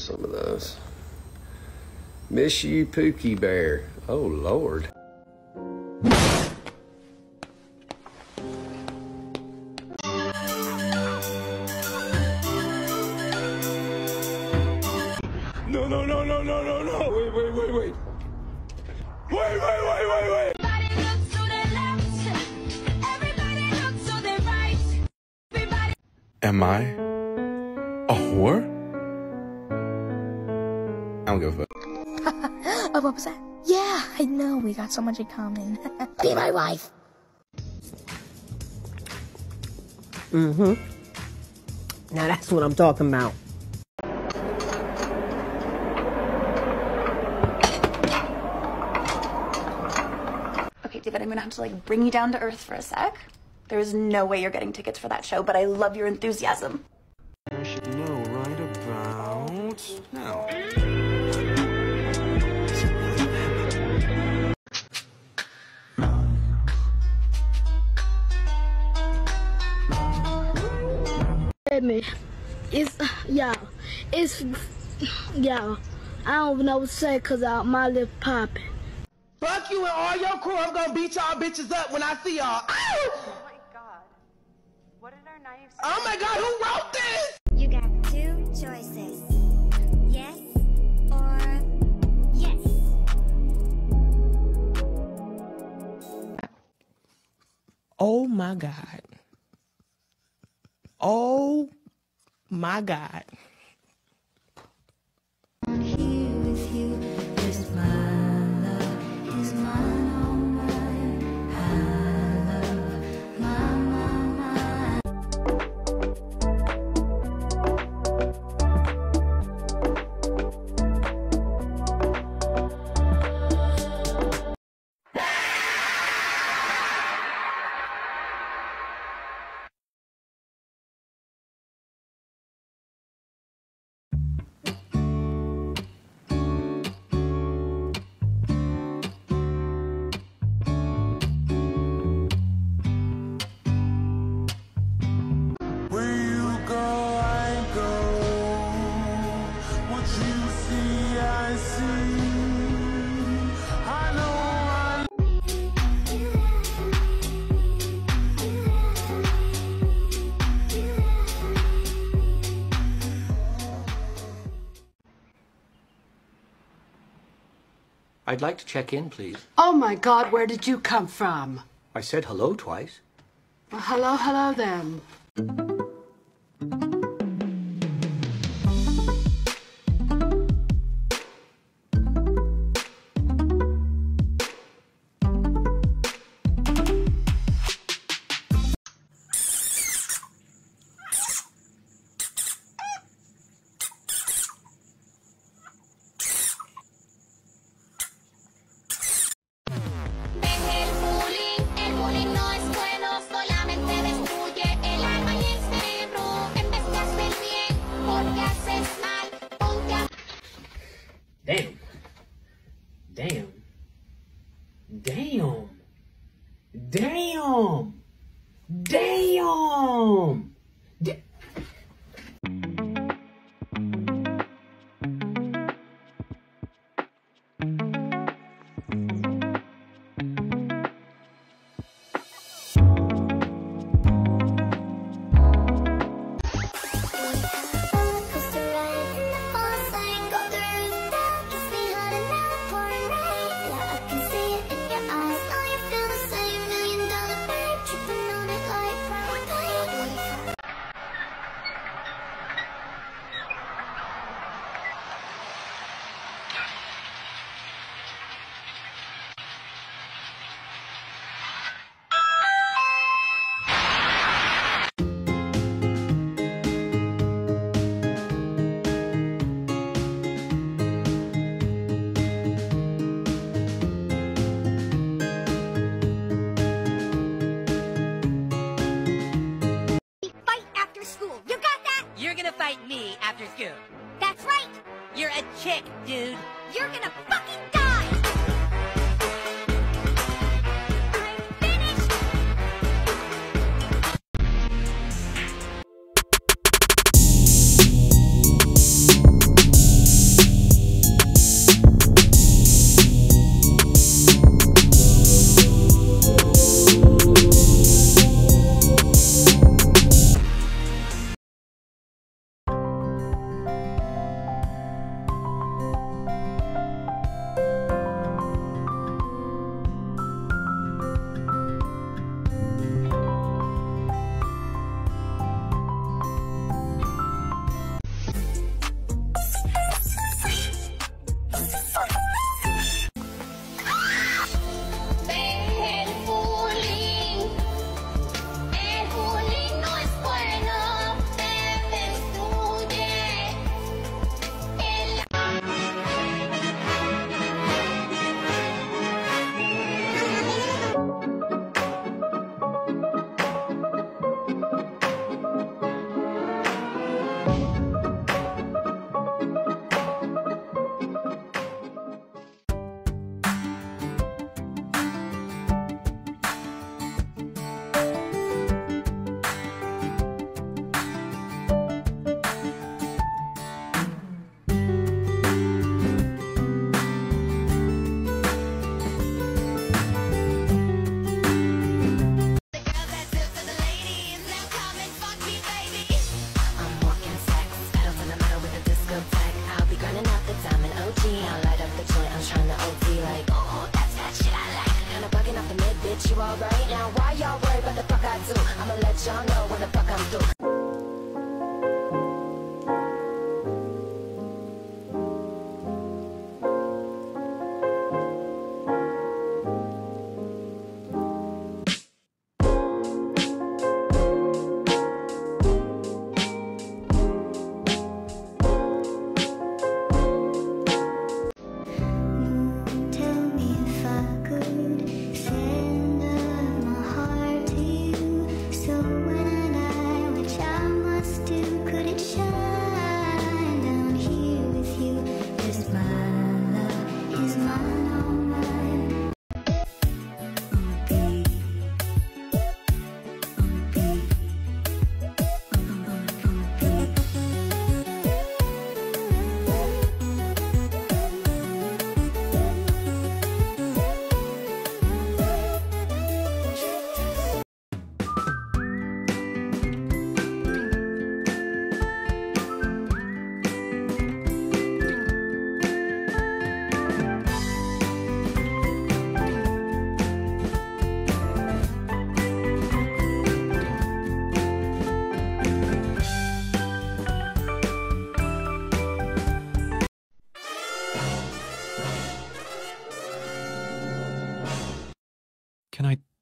some of those. Miss you, Pookie Bear. Oh, Lord. Got so much in common. Be my wife. Mm-hmm. Now that's what I'm talking about. Okay, David, I'm gonna have to like bring you down to earth for a sec. There's no way you're getting tickets for that show, but I love your enthusiasm. It's y'all. I don't even know what to say because uh, my lip popping. Fuck you and all your crew. I'm gonna beat y'all bitches up when I see y'all. Ow! Oh my god. What did our knives Oh my god, who wrote this? You got two choices. Yes or yes. Oh my God. Oh my God. I'd like to check in, please. Oh my god, where did you come from? I said hello twice. Well, hello, hello then.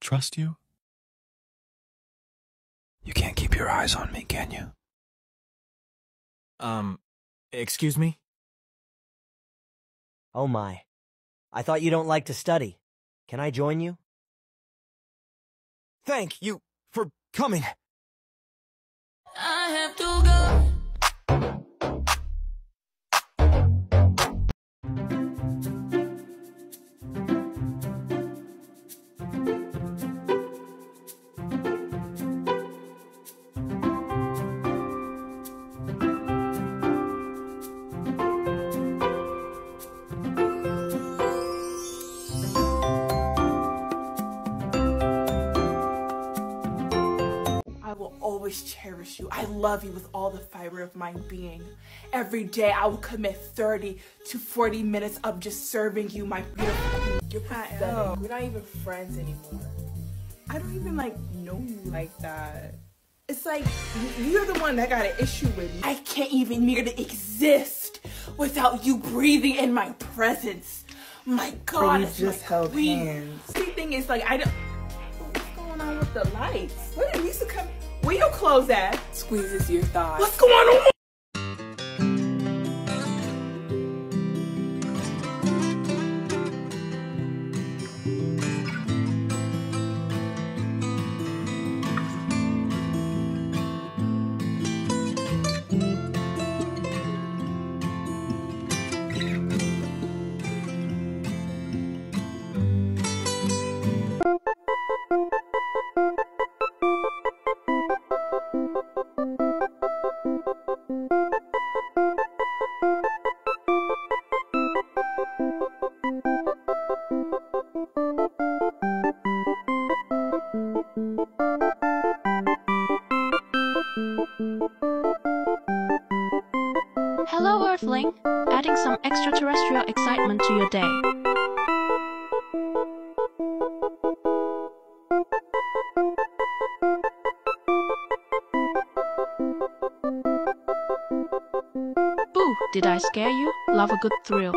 Trust you? You can't keep your eyes on me, can you? Um, excuse me? Oh my. I thought you don't like to study. Can I join you? Thank you for coming. I have to go. Always cherish you. I love you with all the fiber of my being. Every day I will commit 30 to 40 minutes of just serving you, my beautiful. You're pathetic. We're not even friends anymore. I don't even like know you like that. It's like you- you're the one that got an issue with me. I can't even merely exist without you breathing in my presence. My God, you it's just my held queen. hands. The thing is, like, I don't. What's going on with the lights? What did Lisa come? Where your clothes at? Squeezes your thighs. What's going on? I scare you? Love a good thrill.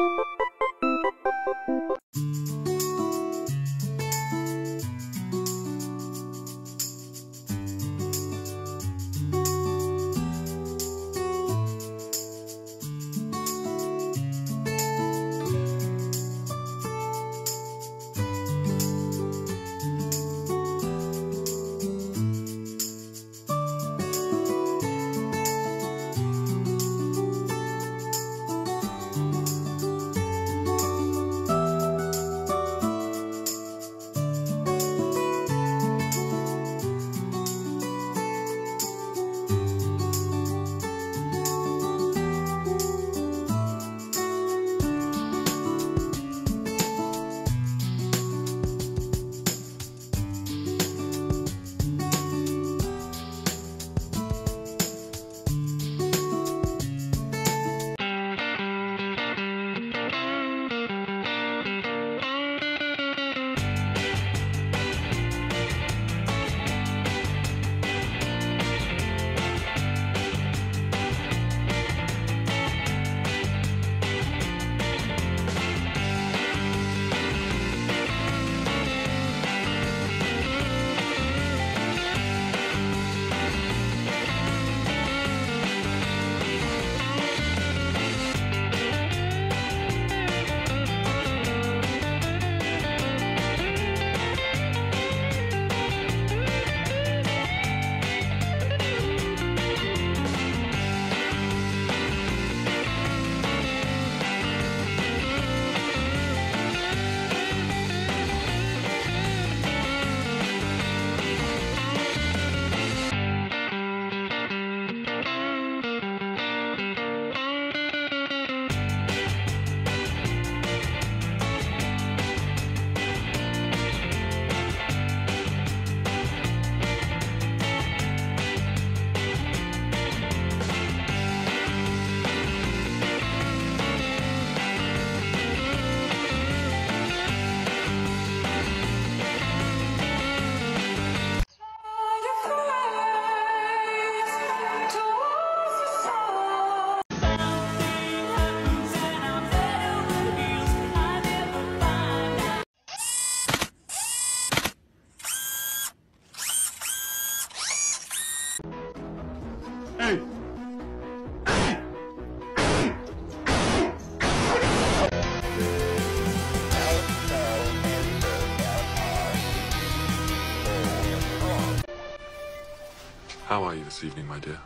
This evening, my dear?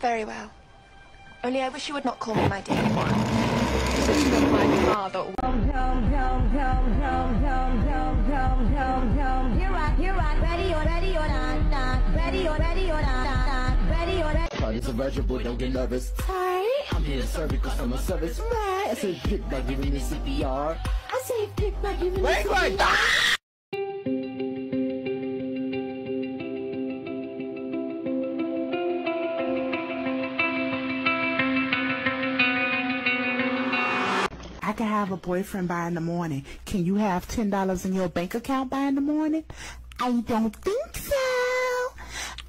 Very well. Only I wish you would not call me my dear. my father. Here I, here I, ready or ready or not, not, ready or ready or not, not, ready or ready. Party's a virgin, boy, don't get nervous. Sorry, I'm here to serve you customer service. Right, I say pick by giving me CPR. I say pick by giving me Wait, wait. CPR. Can have a boyfriend by in the morning. Can you have ten dollars in your bank account by in the morning? I don't think so.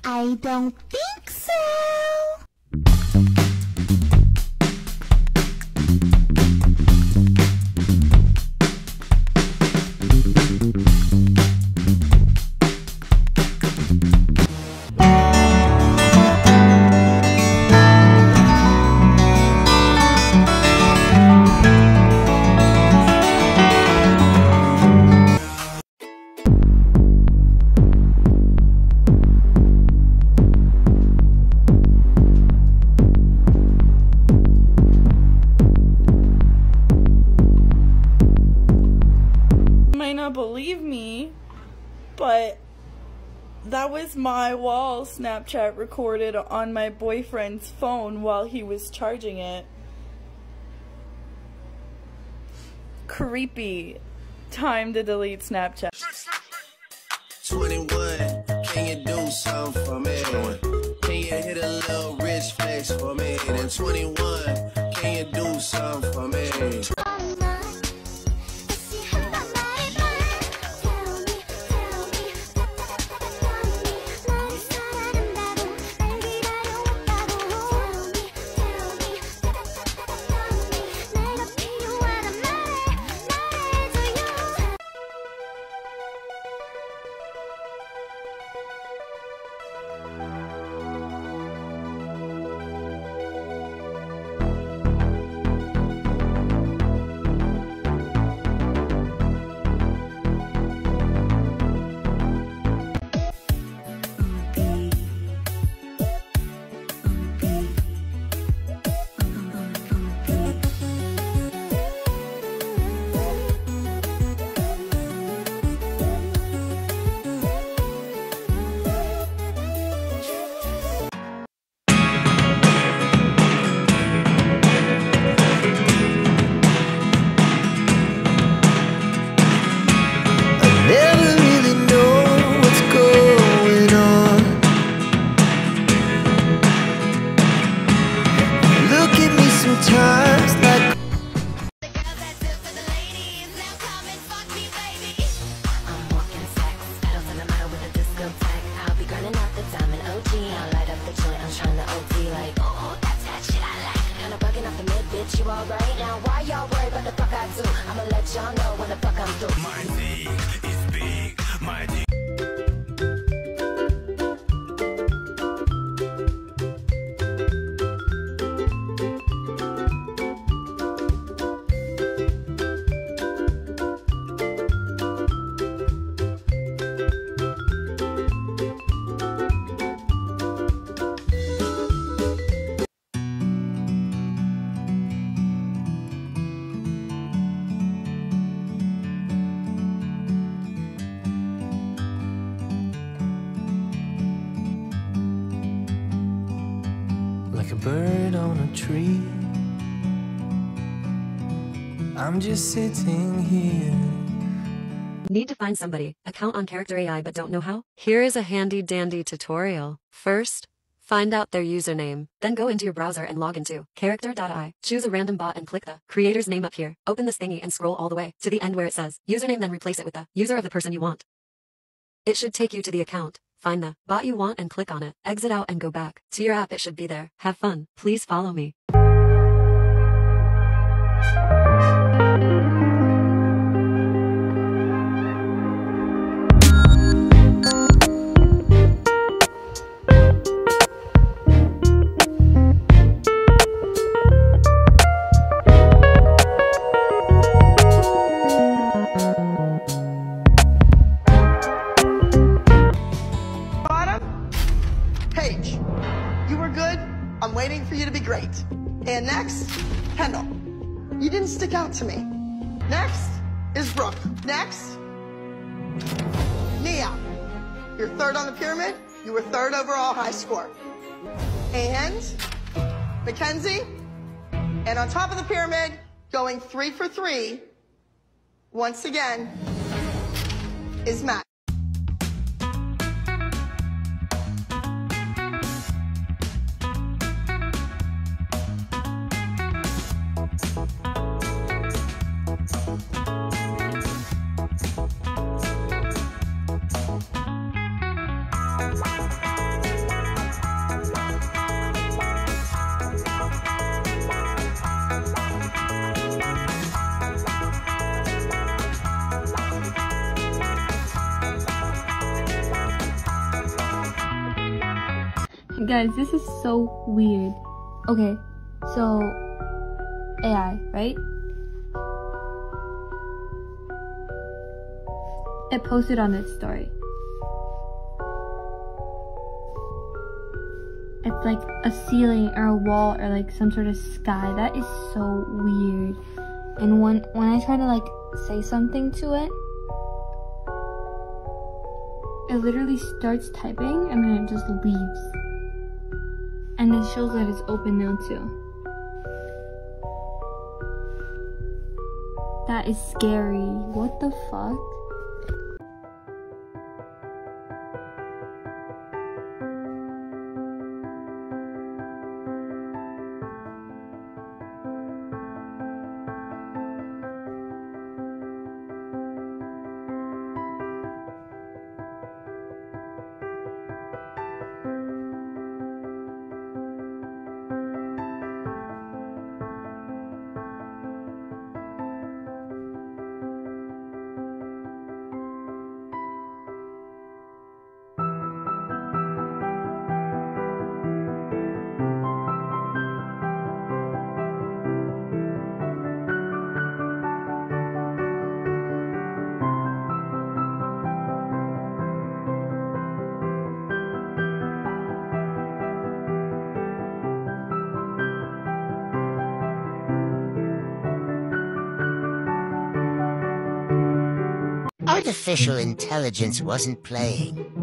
I don't think so. My wall Snapchat recorded on my boyfriend's phone while he was charging it. Creepy. Time to delete Snapchat. 21, can you do something for me? Can you hit a little rich flex for me? Then 21, can you do something for me? You? Now why y'all worry about the fuck I do? I'ma let y'all know when the fuck I'm through. My just sitting here. Need to find somebody, account on Character AI but don't know how? Here is a handy dandy tutorial. First, find out their username, then go into your browser and log into character.ai. Choose a random bot and click the creator's name up here. Open this thingy and scroll all the way to the end where it says username then replace it with the user of the person you want. It should take you to the account. Find the bot you want and click on it. Exit out and go back. To your app it should be there. Have fun. Please follow me. Score. And Mackenzie. And on top of the pyramid, going three for three, once again, is Matt. Guys, this is so weird. Okay, so AI, right? It posted on its story. It's like a ceiling or a wall or like some sort of sky. That is so weird. And when when I try to like say something to it, it literally starts typing and then it just leaves. And it shows that it's open now too. That is scary. What the fuck? Artificial intelligence wasn't playing.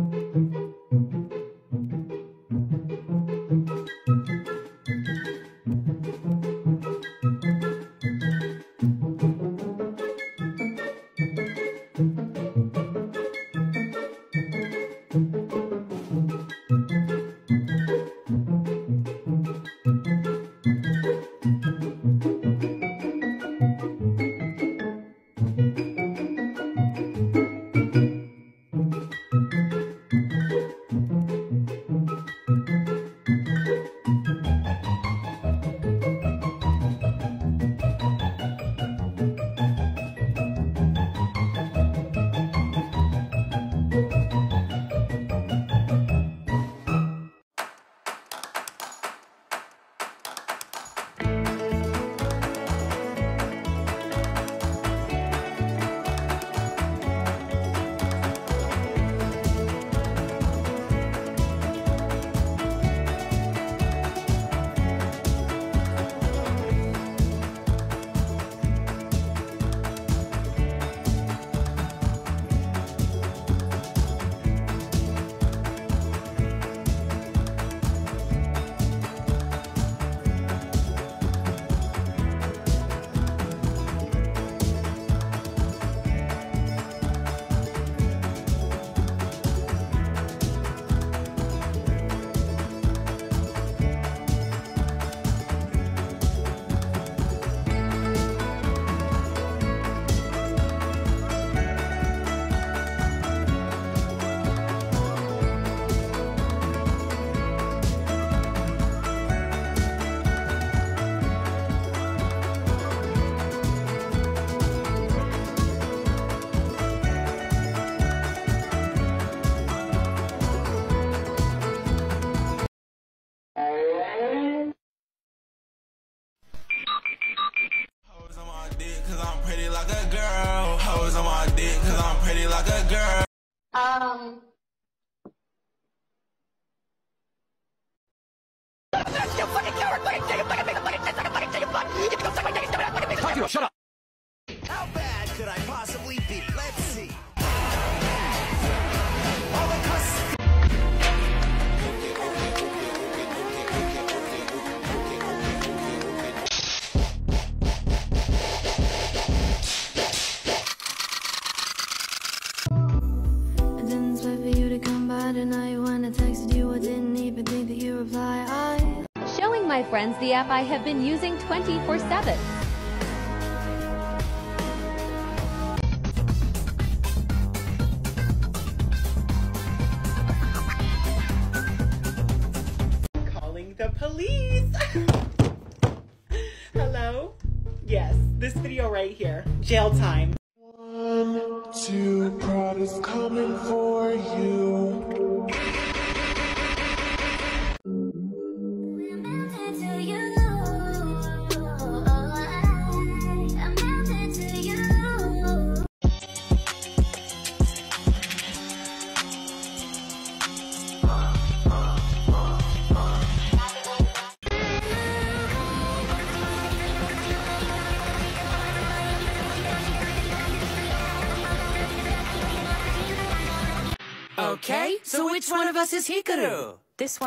My friends the app I have been using 24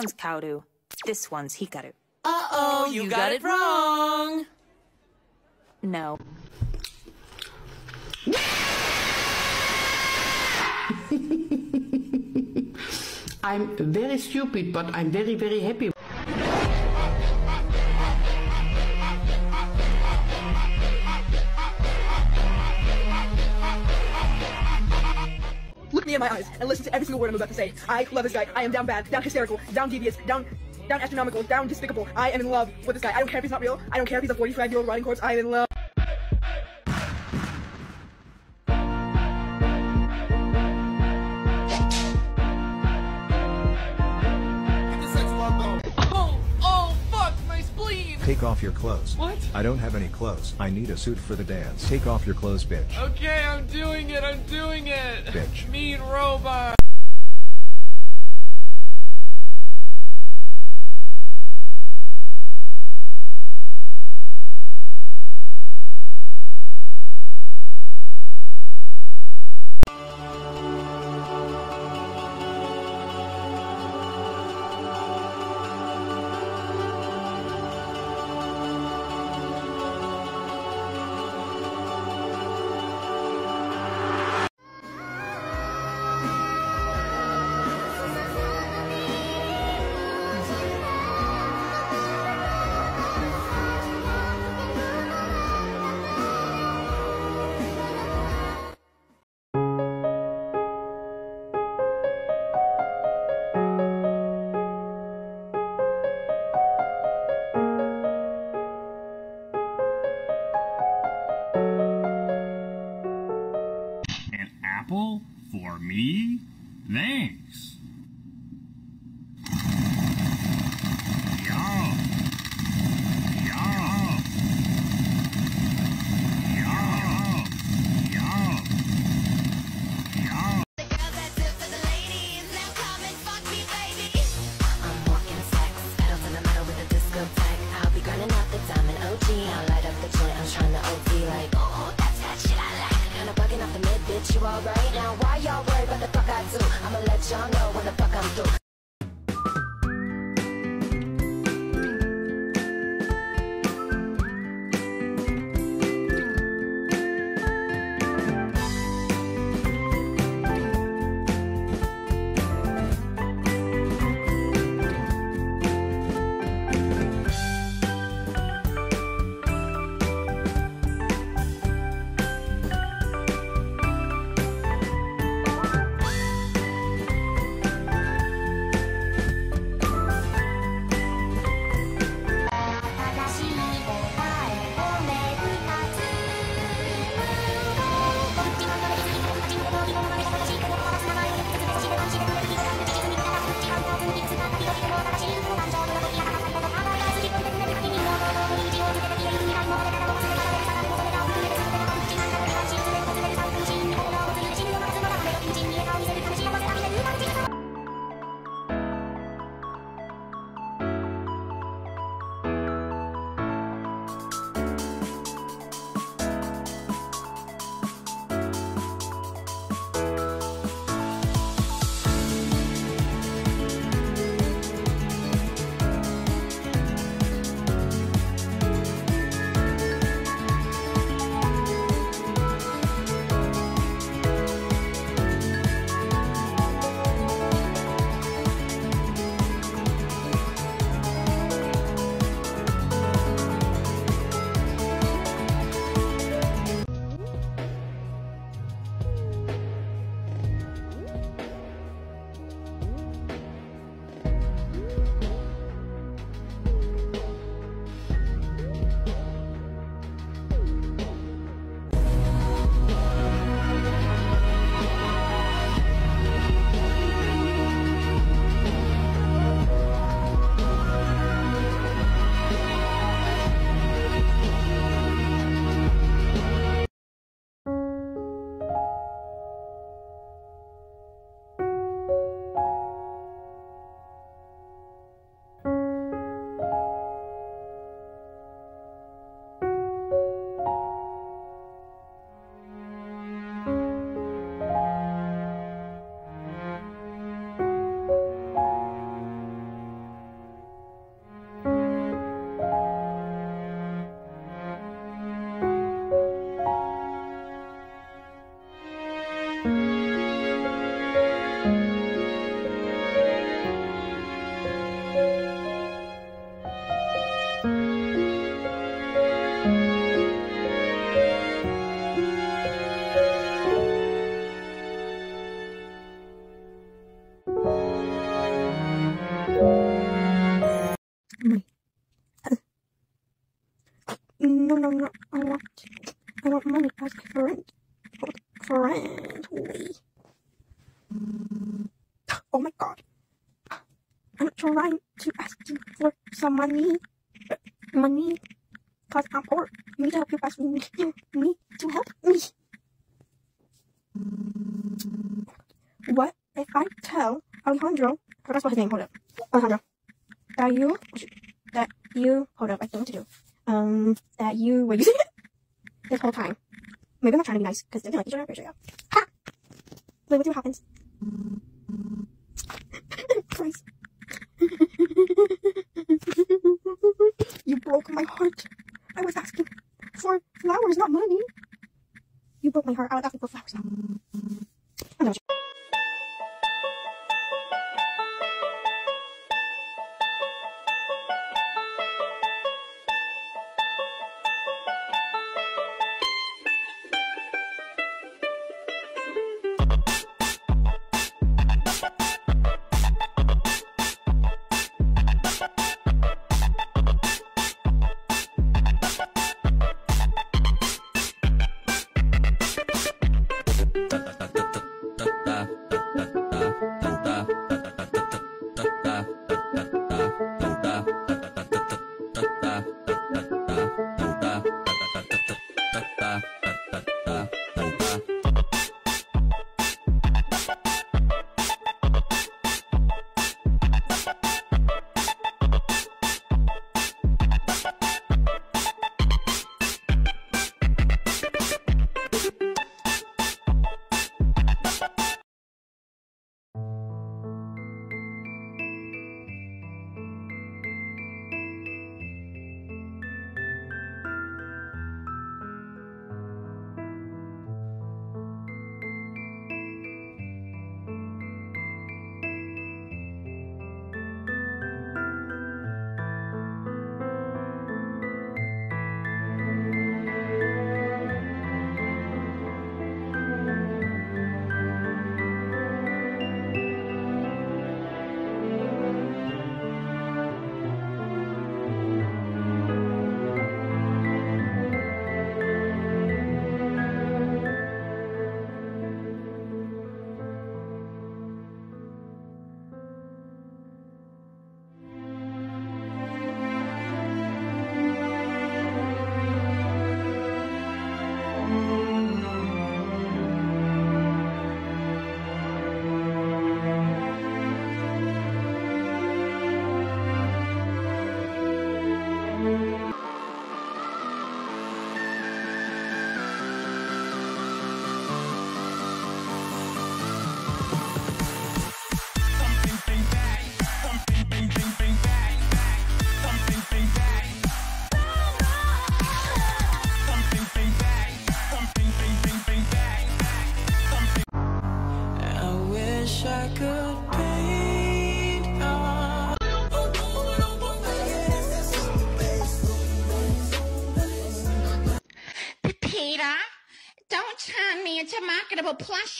one's Kaoru. This one's Hikaru. Uh-oh, you got it wrong. No. I'm very stupid, but I'm very, very happy. Me in my eyes and listen to every single word I'm about to say. I love this guy. I am down bad, down hysterical, down devious, down down astronomical, down despicable. I am in love with this guy. I don't care if he's not real. I don't care if he's a 45 year old riding corpse. I am in love. Off your clothes. What? I don't have any clothes. I need a suit for the dance. Take off your clothes, bitch. Okay, I'm doing it, I'm doing it! Bitch. Mean robot! An some money. Money. Cause I'm poor. You need to help your friend. You need to help me. What if I tell Alejandro, that's what his name, hold up. Alejandro, that you, that you, hold up, I don't know what to do. Um, that you were using it this whole time. Maybe I'm not trying to be nice, because they're like, you're not pretty sure, yeah. Ha! Wait, what happens.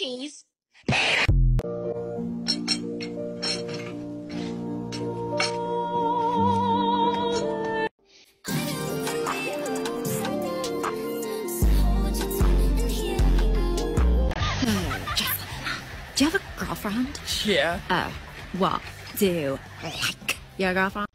Marketable plushies. Hmm. Do you have a girlfriend? Yeah. Oh, what do you like your girlfriend?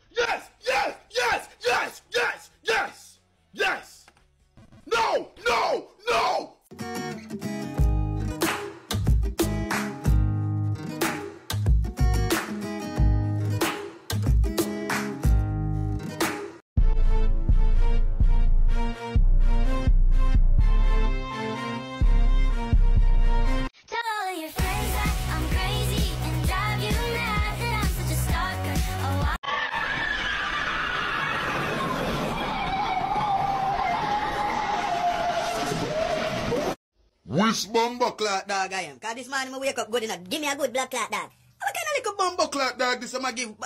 Which bumbo clock dog I am? Cause this morning I wake up good enough. Give me a good blood clock dog. What kind of little bumbo clock dog this I'm going to give? In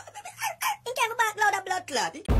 case of back blood clot. Eh?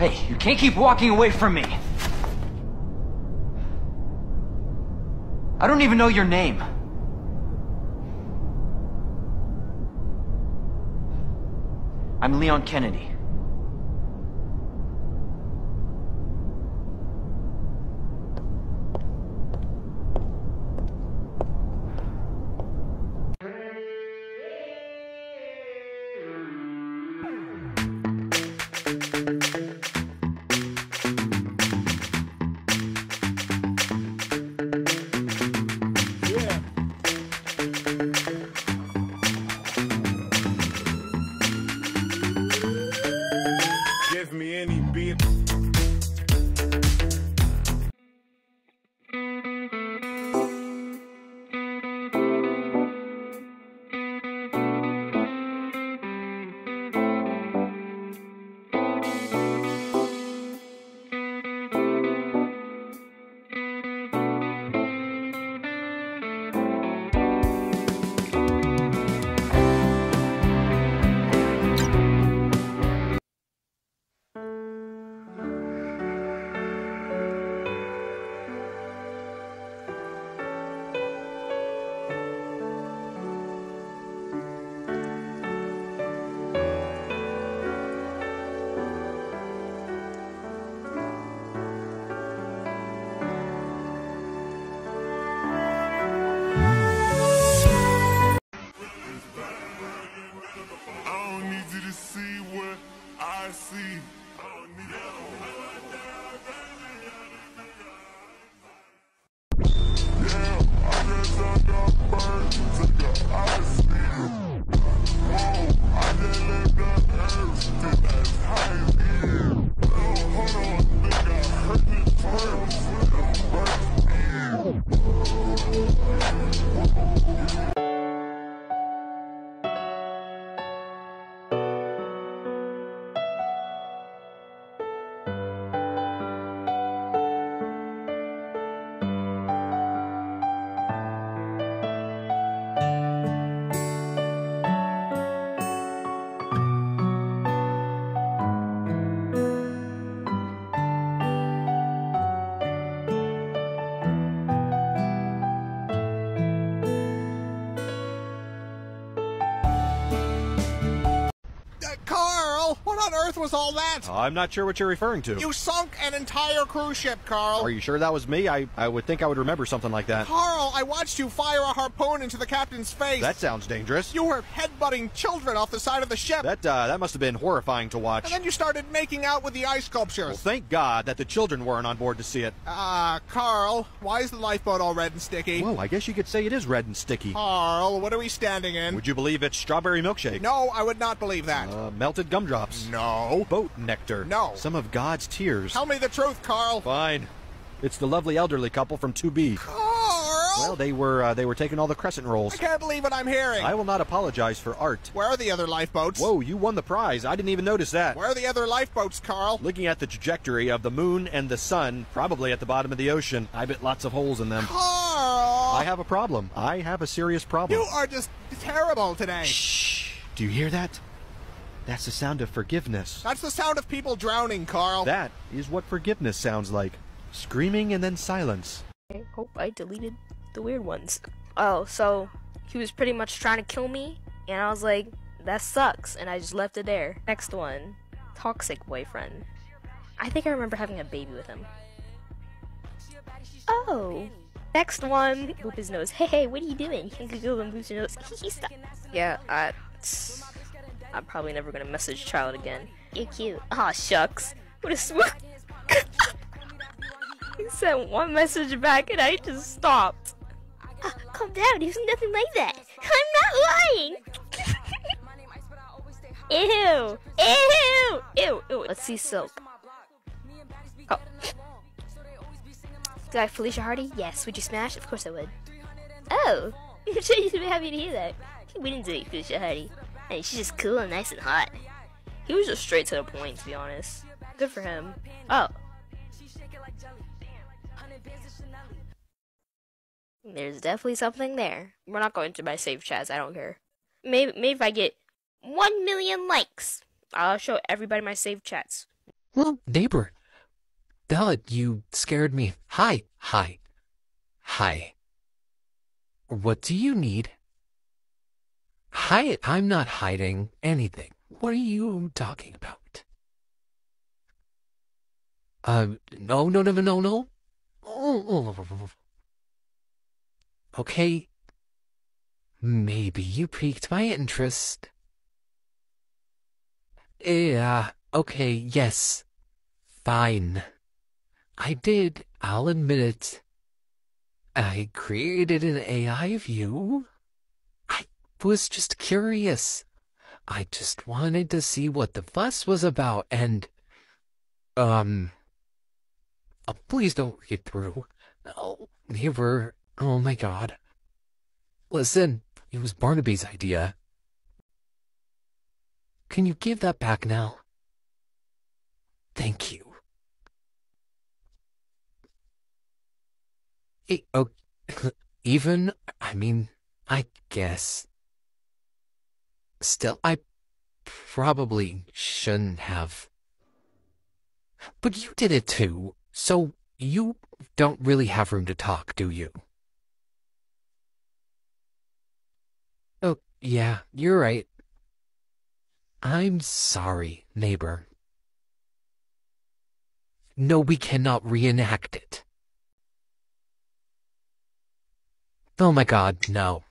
Hey, you can't keep walking away from me. I don't even know your name. I'm Leon Kennedy. Was all that? I'm not sure what you're referring to. You sunk an entire cruise ship, Carl. Are you sure that was me? I, I would think I would remember something like that. Carl, I watched you fire a harpoon into the captain's face. That sounds dangerous. You were headbutting children off the side of the ship. That uh, that must have been horrifying to watch. And then you started making out with the ice sculptures. Well, thank God that the children weren't on board to see it. Ah, uh, Carl, why is the lifeboat all red and sticky? Well, I guess you could say it is red and sticky. Carl, what are we standing in? Would you believe it's strawberry milkshake? No, I would not believe that. Uh, melted gumdrops. No. Boat nectar. No. Some of God's tears. Tell me the truth, Carl. Fine. It's the lovely elderly couple from 2B. Carl! Well, they were uh, they were taking all the crescent rolls. I can't believe what I'm hearing. I will not apologize for art. Where are the other lifeboats? Whoa, you won the prize. I didn't even notice that. Where are the other lifeboats, Carl? Looking at the trajectory of the moon and the sun, probably at the bottom of the ocean. I bet lots of holes in them. Carl! I have a problem. I have a serious problem. You are just terrible today. Shh. Do you hear that? That's the sound of forgiveness. That's the sound of people drowning, Carl. That is what forgiveness sounds like. Screaming and then silence. I hope I deleted the weird ones. Oh, so he was pretty much trying to kill me, and I was like, that sucks, and I just left it there. Next one, toxic boyfriend. I think I remember having a baby with him. Oh, next one, boop his nose. Hey, hey, what are you doing? You can Google and boop your nose. Stop. Yeah, I, I'm probably never gonna message child again. You're cute. Aw, shucks. What a swoop. he sent one message back and I just stopped. Ah, calm down, he's nothing like that. I'm not lying. ew, ew, ew, ew. Let's see Silk. Oh. Did I Felicia Hardy? Yes. Would you smash? Of course I would. Oh, I'm sure you'd be happy to hear that. We didn't delete Felicia Hardy. Mean, she's just cool and nice and hot. He was just straight to the point, to be honest. Good for him. Oh. There's definitely something there. We're not going to my save chats, I don't care. Maybe, maybe if I get 1 million likes, I'll show everybody my save chats. Well, neighbor. Bella, you scared me. Hi, hi, hi. What do you need? Hi, I'm not hiding anything. What are you talking about? Uh, no, no, no, no, no. Okay. Maybe you piqued my interest. Yeah, okay, yes. Fine. I did, I'll admit it. I created an AI of you. Was just curious. I just wanted to see what the fuss was about and... Um... Oh, please don't read through. Oh, you were... Oh my god. Listen, it was Barnaby's idea. Can you give that back now? Thank you. Oh, even, I mean, I guess. Still, I probably shouldn't have. But you did it too, so you don't really have room to talk, do you? Oh, yeah, you're right. I'm sorry, neighbor. No, we cannot reenact it. Oh my god, no.